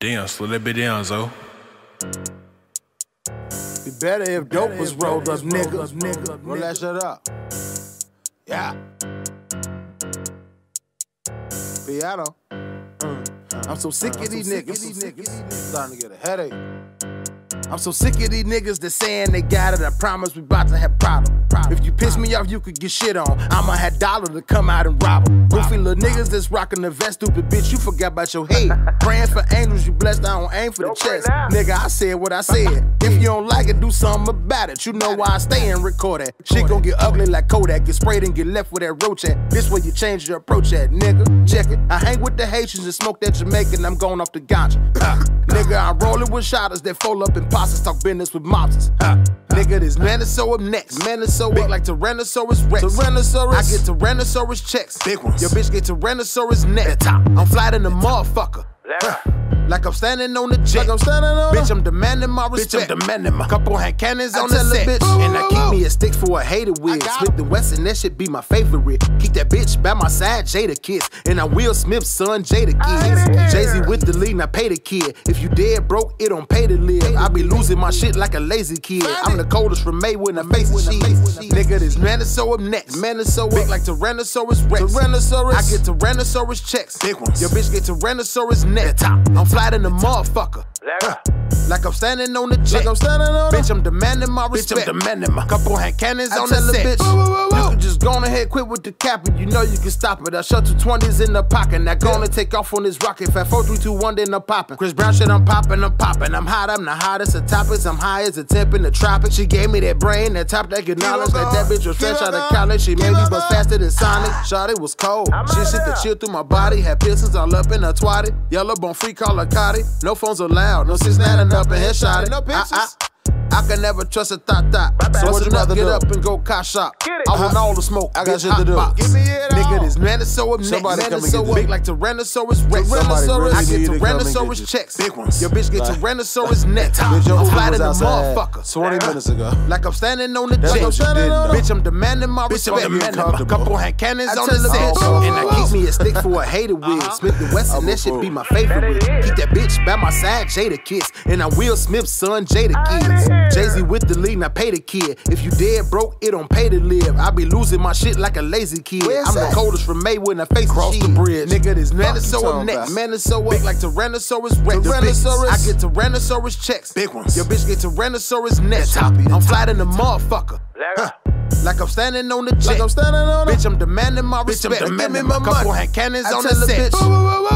Damn, slow that bit down, Zo. Be better if dope was rolled up, nigga. nigga. Roll that shit up. Yeah. Piano. Mm. I'm so sick of these niggas. Starting to get a headache. I'm so sick of these niggas that saying they got it. I promise we about to have problems. If you piss me off, you could get shit on. I'ma have dollar to come out and rob them. Goofy little niggas that's rocking the vest, stupid bitch. You forgot about your head. Praying for angels, you blessed. I don't aim for the chest. Nigga, I said what I said. If you don't like it, do something about it. You know why I stay and record it. Shit gon' get ugly like Kodak. Get sprayed and get left with that roach at. This way you change your approach at, nigga. Check it. I hang with the Haitians and smoke that Jamaican. I'm going off the ganja. Nigga, I'm rolling with shotters that fold up imposters, talk business with mobsters. Ha. Nigga, this man is so up next. Man is so big like Tyrannosaurus Rex. Tyrannosaurus. I get Tyrannosaurus checks. Big ones. Your bitch get Tyrannosaurus neck. I'm flying the motherfucker. Like I'm standing on the jet. Like I'm standing on Bitch, I'm demanding my respect. Bitch, I'm demanding my couple hand cannons on the set. Bitch, and I keep me a stick for a hater with. Smith and Wesson, that shit be my favorite. Keep that bitch by my side, Jadakiss. And I'm Will Smith's son, Jada Kiss. Jay Z with the lead, now pay the kid. If you dead broke, it don't pay to live. I be losing my shit like a lazy kid. I'm the coldest from May when I face the shit. Nigga, this man is so up next. Man is so big like Tyrannosaurus Rex. Tyrannosaurus. I get Tyrannosaurus checks. Big ones. Your bitch get Tyrannosaurus neck. I'm flying the motherfucker. Level. Like I'm standing on the jet. Like I'm standing on Bitch, I'm demanding my respect. Bitch, I'm demanding my couple hand cannons on the set. Bitch, You can just go on ahead, quit with the cap, and you know you can stop it. I shut two 20s in the pocket. Now gonna take off on this rocket. Fat 4, 3, 2, 1, then I'm popping. Chris Brown shit, I'm popping, I'm popping. I'm hot, I'm the hottest. The topics, I'm high as a temp in the tropics. She gave me that brain, that top, that good knowledge. That that bitch was fresh out of college. She made me bust faster than Sonic. Shot it was cold. She shit the chill through my body. Had piercings all up in her twatty. Yellow bone free, call her Cotty. No phones allowed. No six nine and up and headshot it. No pictures. I can never trust a thought thought. So what what you you get do? up and go car shop. Get it. I want all the smoke. I got bitch, shit to do. Give me it Nigga, this man is so up next. Somebody Man come is and so get big like Tyrannosaurus Rex. Somebody I get to come and get Tyrannosaurus this. checks. Big ones. Your bitch get Tyrannosaurus neck. Bitch, your I'm Uber flying was the outside motherfucker. 20 minutes ago. Like I'm standing on the That's jet. what you. Bitch, I'm demanding my Bitch, I'm respect. Man, my couple hand cannons on the the set. And I keep me a stick for a hater with. Uh-huh. Smith and Wesson, I'm that shit be my favorite. That it is. Keep that bitch by my side, Jadakiss. And I'm Will Smith's son, Jada Kids. Jay Z with the lead, now pay the kid. If you dead broke, it don't pay to live. I be losing my shit like a lazy kid. Where's I'm that? the coldest from May when I face Cross the the bridge. Nigga, this man is so talking up next. Man is so big like Tyrannosaurus Rex. Tyrannosaurus. I get Tyrannosaurus checks. Big ones. Your bitch get Tyrannosaurus neck. I'm flying the motherfucker. Level. Like I'm standing on the jet. Like I'm standing on Bitch, I'm demanding my Bitch, I'm respect. demanding Give my my couple money. hand cannons I on the the set. bitch, woo, woo, woo, woo.